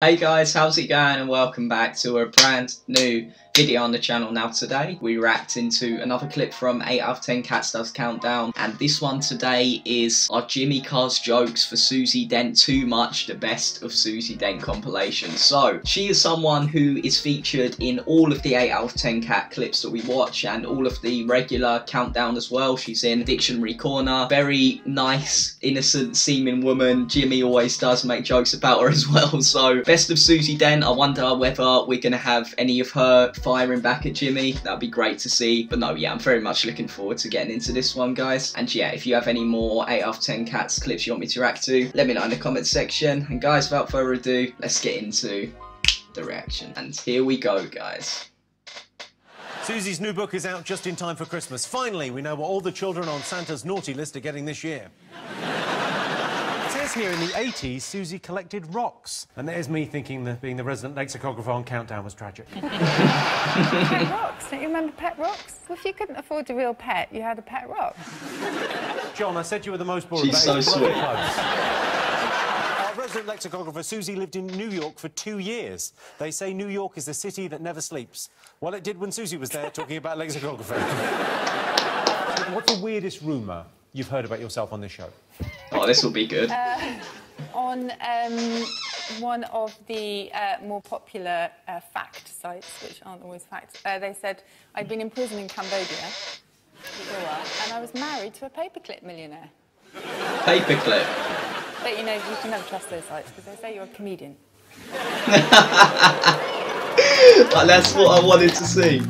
Hey guys, how's it going and welcome back to a brand new video on the channel. Now today we react into another clip from 8 out of 10 Cats Does Countdown and this one today is our Jimmy Carr's jokes for Susie Dent Too Much, the best of Susie Dent compilation. So she is someone who is featured in all of the 8 out of 10 cat clips that we watch and all of the regular countdown as well. She's in Dictionary Corner, very nice, innocent seeming woman. Jimmy always does make jokes about her as well. So best of Susie Dent, I wonder whether we're going to have any of her firing back at Jimmy. That'd be great to see. But no, yeah, I'm very much looking forward to getting into this one, guys. And yeah, if you have any more 8 out of 10 cats clips you want me to react to, let me know in the comments section. And guys, without further ado, let's get into the reaction. And here we go, guys. Susie's new book is out just in time for Christmas. Finally, we know what all the children on Santa's naughty list are getting this year. It says here in the 80s, Susie collected rocks. And there's me thinking that being the resident lexicographer on Countdown was tragic. Pet rocks. Don't you remember pet rocks? Well, if you couldn't afford a real pet, you had a pet rock. John, I said you were the most boring. She's but so it's bloody sweet. close. Our resident lexicographer Susie lived in New York for two years. They say New York is the city that never sleeps. Well, it did when Susie was there talking about lexicography. What's the weirdest rumour you've heard about yourself on this show? Oh, this will be good. On um, one of the uh, more popular uh, fact sites, which aren't always facts, uh, they said I'd been in prison in Cambodia for a while, and I was married to a paperclip millionaire. Paperclip. But you know, you can never trust those sites because they say you're a comedian. That's what I wanted to see.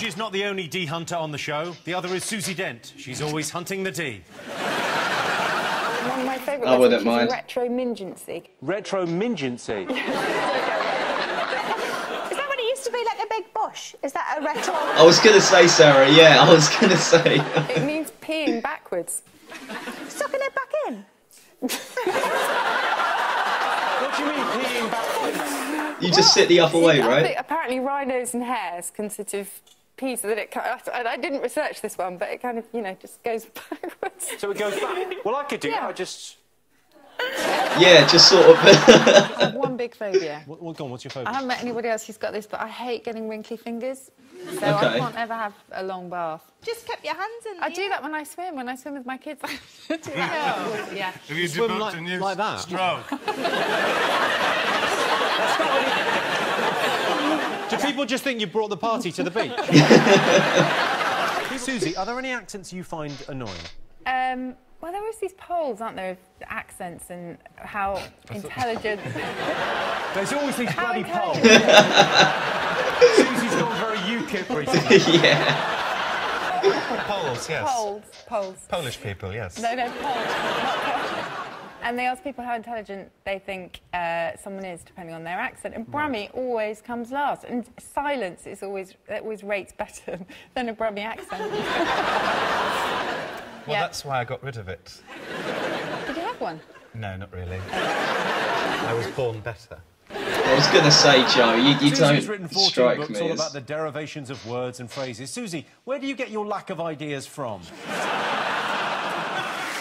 Reg is not the only D hunter on the show. The other is Susie Dent. She's always hunting the D. One of my favourite I wouldn't mind. retro-mingency. Retro mingency. Is that what it used to be, like a big bush? Is that a retro? I was gonna say, Sarah, yeah, I was gonna say. It means peeing backwards. Sucking it back in? what do you mean peeing backwards? You just sit the other way, right? apparently rhinos and hares can sort of pee so that it kind of, and I didn't research this one, but it kind of, you know, just goes backwards. So it goes back. Well, I could do Yeah. that. I just. Yeah, just sort of. I have one big phobia. What, what, go on, what's your phobia? I haven't met anybody else who's got this, but I hate getting wrinkly fingers. So I can't ever have a long bath. Just kept your hands in. I do that when I swim. When I swim with my kids, I do that. Yeah. Have you Swim developed like- a new like that? stroke? Do people just think you brought the party to the beach? Susie, are there any accents you find annoying? Um, well, there is these polls, aren't there, of accents and how intelligent. There's always these How bloody polls. Susie's gone very UKIP recently. yeah. Poles, yes. polls, polls. Polish people, yes. No, no, polls. Not polls. And they ask people how intelligent they think uh, someone is, depending on their accent. And Brummy always comes last. And silence is always it always rates better than a Brummy accent. Well, yeah. that's why I got rid of it. Did you have one? No, not really. I was born better. I was gonna say, Joe, you, you Susie's written don't 14 strike books me all as. about the derivations of words and phrases. Susie, where do you get your lack of ideas from?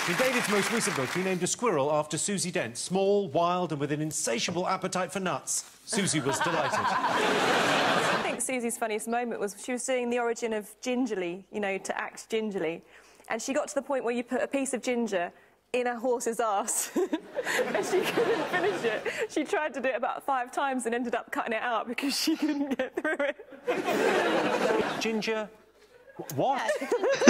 In David's most recent book, he named a squirrel after Susie Dent. Small, wild, and with an insatiable appetite for nuts. Susie was delighted. I think Susie's funniest moment was she was doing the origin of gingerly, you know, to act gingerly. And she got to the point where you put a piece of ginger in a horse's ass and she couldn't finish it. She tried to do it about five times and ended up cutting it out because she couldn't get through it. Ginger. Wh- What?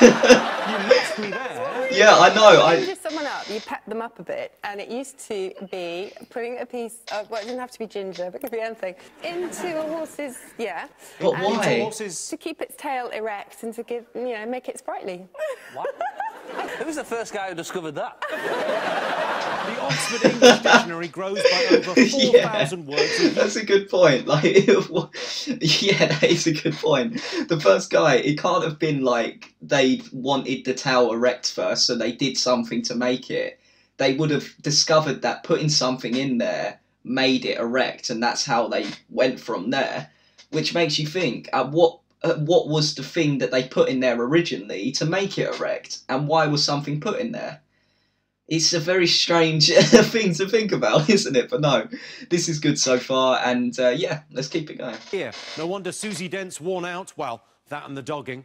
you lost me there. Yeah, I know. I Ginger someone up, you pep them up a bit, and it used to be putting a piece of, well, it didn't have to be ginger, but it could be anything, into a horse's, yeah. But and why? Horses. To keep its tail erect and to give, you know, make it sprightly. Who was the first guy who discovered that? The Oxford English Dictionary grows by over 4,000 words a. That's a good point. Like, yeah, that is a good point. The first guy, it can't have been like they wanted the towel erect first, so they did something to make it. They would have discovered that putting something in there made it erect, and that's how they went from there. Which makes you think, at what uh, what was the thing that they put in there originally to make it erect, and why was something put in there? It's a very strange thing to think about, isn't it? But no, this is good so far, and uh, yeah, let's keep it going. Here. No wonder Susie Dent's worn out. Well, that and the dogging.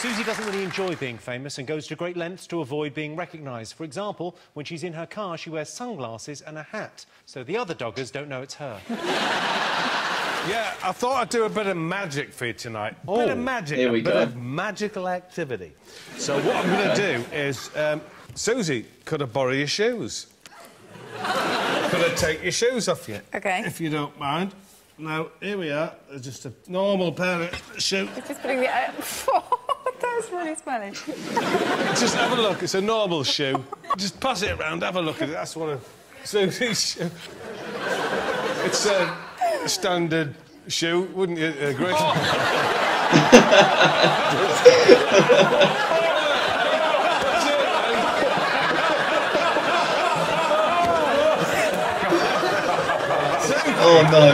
Susie doesn't really enjoy being famous and goes to great lengths to avoid being recognised. For example, when she's in her car, she wears sunglasses and a hat, so the other doggers don't know it's her. Yeah, I thought I'd do a bit of magic for you tonight. A Oh, bit of magic, here we a bit go. of magical activity. So what I'm going to do is, um, Susie, could I borrow your shoes? could I take your shoes off you? Okay. If you don't mind. Now, here we are. They're just a normal pair of shoes. Just putting the. Uh, that's really smelly. Just have a look. It's a normal shoe. Just pass it around. Have a look at it. That's one of Susie's shoes. It's a standard shoe, wouldn't you agree? Oh no.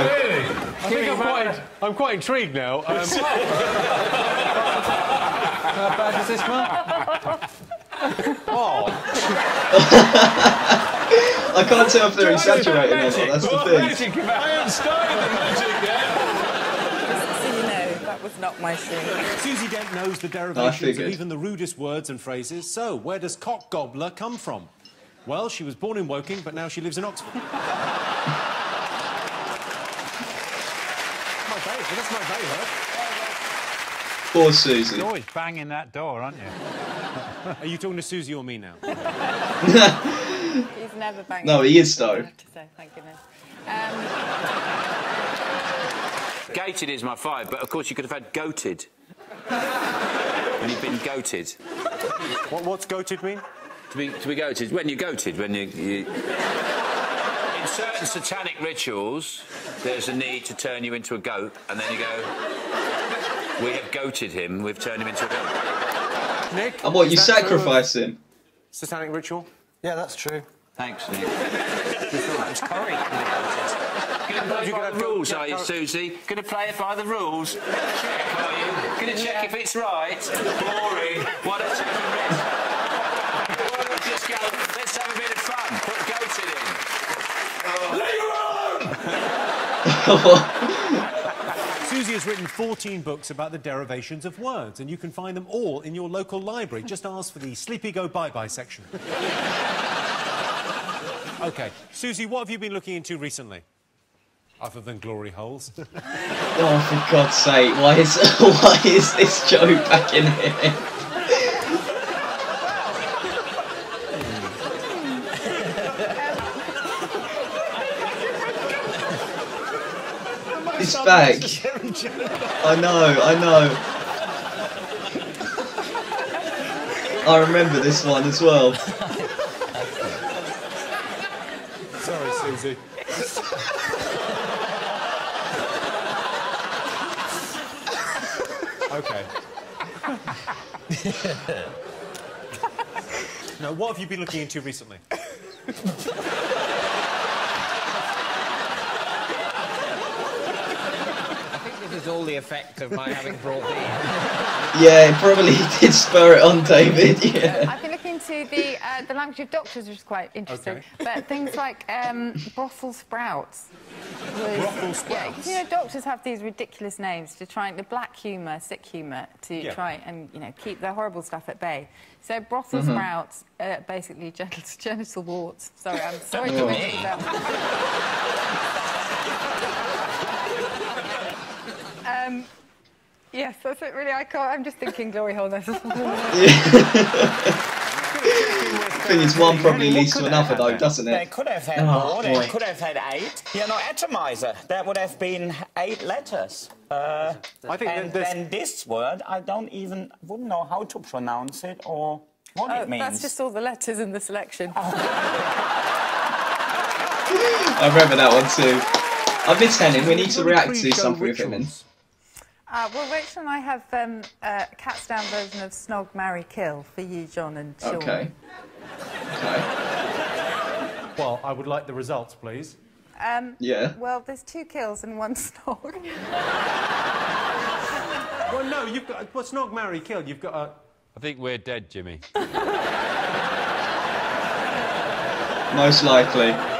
I think I'm quite, I'm quite intrigued now. Um, how bad does this smell? Oh, I can't tell if they're exaggerating or not. That's the thing. Magic, I haven't started the magic yet. So you know, that not my shoe. Susie Dent knows the derivations of even the rudest words and phrases. So, where does cock gobbler come from? Well, she was born in Woking, but now she lives in Oxford. my baby, that's my baby. Poor Susie. You're always banging that door, aren't you? Are you talking to Susie or me now? He's never banged. No, he is I though. have to say, thank goodness. Um, Gated is my five, but of course you could have had goated. when you've been goated. What, what's goated mean? To be, to be goated, when you're goated, when you, you... In certain satanic rituals, there's a need to turn you into a goat, and then you go, we have goated him, we've turned him into a goat. Nick? And what, is you that true sacrifice him? Satanic ritual? Yeah, that's true. Thanks, Nick. That's Corey. Going to play by the rules, are you, Susie? Going to play it by the rules? Check, are you? Going to check if it's right? Boring. Why don't you have a bit? Why don't we just go, let's have a bit of fun. Put goated in. Susie has written 14 books about the derivations of words, and you can find them all in your local library. Just ask for the Sleepy Go Bye Bye section. OK, Susie, what have you been looking into recently? Other than glory holes. Oh, for God's sake, why is why is this joke back in here? It's back. I know, I know. I remember this one as well. Sorry, Susie. OK. now, what have you been looking into recently? I think this is all the effect of my having brought these. Yeah, it probably did spur it on, David. Yeah. I've been looking into the uh, the language of doctors, which is quite interesting. Okay. But things like um, brothel sprouts. Was- Brothel Yeah, you know, doctors have these ridiculous names to try and the black humour, sick humour, to Yeah. try and you know keep the horrible stuff at bay. So brothel sprouts, uh, basically genital, genital warts. Sorry, I'm sorry to make it. Um, yes, that's it. Really, I can't. I'm just thinking glory hole. That's thing is, one probably leads to another, though, doesn't it? They it? could have had Oh, more, boy. they could have had eight. You know, atomizer, that would have been eight letters. Uh, I think and there's- then this word, I don't even, wouldn't know how to pronounce it or what Oh, it means. that's just all the letters in the selection. I remember that one too. I've been telling we need to react to something with him. Uh, well, Rachel and I have um, a cat's down version of Snog, Marry, Kill for you, John and Sean. OK. okay. Well, I would like the results, please. Um, yeah. Well, there's two kills and one snog. well, no, you've got... Well, snog, marry, kill, you've got a... I think we're dead, Jimmy. Most likely.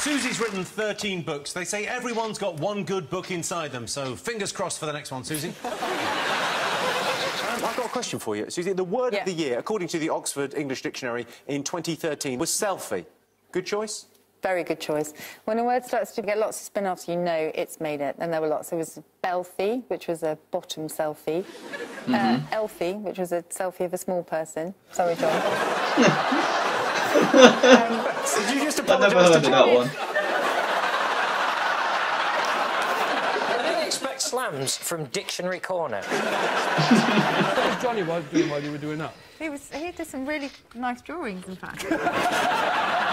Susie's written 13 books. They say everyone's got one good book inside them, so fingers crossed for the next one, Susie. Um, I've got a question for you, Susie. The word Yeah. of the year, according to the Oxford English Dictionary in 2013, was selfie. Good choice? Very good choice. When a word starts to get lots of spin-offs, you know it's made it. And there were lots. There was belfie, which was a bottom selfie. Uh, elfie, which was a selfie of a small person. Sorry, John. Did you just I never heard of that one. I didn't expect slams from Dictionary Corner. Johnny was doing while you were doing that? He, was, he did some really nice drawings, in fact.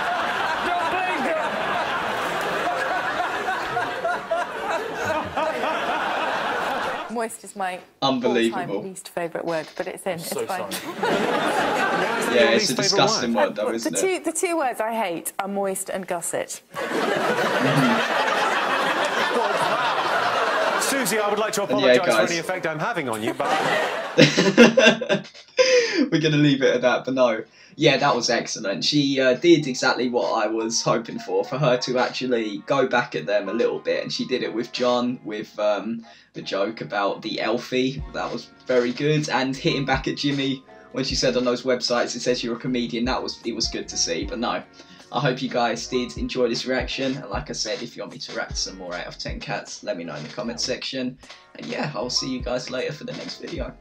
Moist is my Unbelievable. all-time least favourite word, but it's in. I'm it's fine. Yeah, it's a disgusting word, though, the isn't two, it? the two words I hate are moist and gusset. Susie, I would like to And yeah, apologise for any effect I'm having on you, but We're going to leave it at that, but no. Yeah, that was excellent. She uh, did exactly what I was hoping for, for her to actually go back at them a little bit, and she did it with John, with um, the joke about the Elfie. That was very good, and hitting back at Jimmy when she said on those websites it says you're a comedian. That was it was good to see, but no. I hope you guys did enjoy this reaction. And like I said, if you want me to react some more out of 10 cats, let me know in the comment section. And yeah, I'll see you guys later for the next video.